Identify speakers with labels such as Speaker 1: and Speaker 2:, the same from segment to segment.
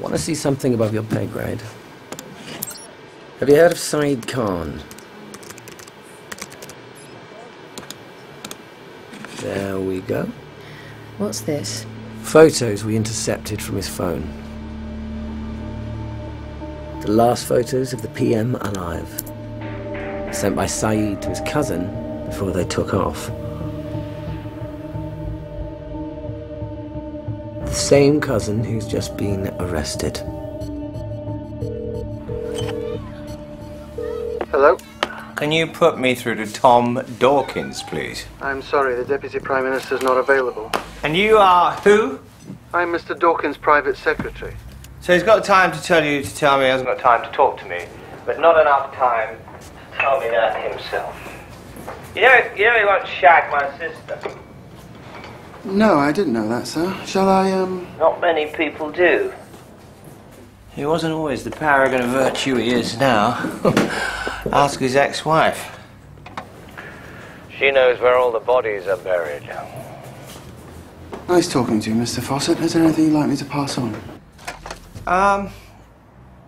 Speaker 1: Want to see something above your pay grade? Have you heard of Saeed Khan? There we go.
Speaker 2: What's this?
Speaker 1: Photos we intercepted from his phone. The last photos of the PM alive. Sent by Saeed to his cousin before they took off. The same cousin who's just been arrested.
Speaker 3: Hello?
Speaker 4: Can you put me through to Tom Dawkins, please?
Speaker 3: I'm sorry, the Deputy Prime Minister's not available.
Speaker 4: And you are who?
Speaker 3: I'm Mr. Dawkins' private secretary.
Speaker 4: So he's got time to tell you to tell me, he hasn't got time to talk to me, but not enough time to tell me that himself. You know, you know he won't shag my sister.
Speaker 3: No, I didn't know that, sir. Shall I, um...
Speaker 4: Not many people do. He wasn't always the paragon of virtue he is now. Ask his ex-wife. She knows where all the bodies are buried.
Speaker 3: Nice talking to you, Mr. Fawcett. Is there anything you'd like me to pass on?
Speaker 4: Um,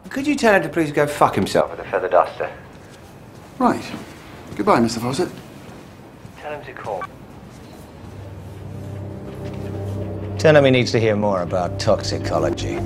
Speaker 4: could you tell him to please go fuck himself with a feather duster?
Speaker 3: Right. Goodbye, Mr. Fawcett.
Speaker 4: Tell him to call. Tell him he needs to hear more about toxicology.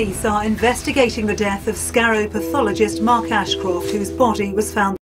Speaker 5: Police are investigating the death of scaropathologist Mark Ashcroft, whose body was found.